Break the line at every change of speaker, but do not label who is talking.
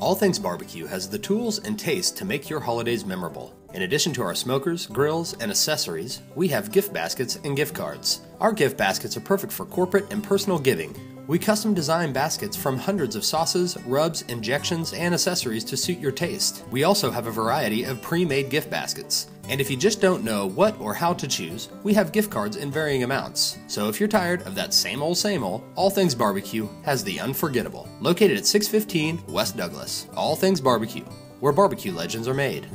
All Things Barbecue has the tools and taste to make your holidays memorable. In addition to our smokers, grills, and accessories, we have gift baskets and gift cards. Our gift baskets are perfect for corporate and personal giving. We custom design baskets from hundreds of sauces, rubs, injections, and accessories to suit your taste. We also have a variety of pre made gift baskets. And if you just don't know what or how to choose, we have gift cards in varying amounts. So if you're tired of that same old, same old, All Things Barbecue has the unforgettable. Located at 615 West Douglas. All Things Barbecue, where barbecue legends are made.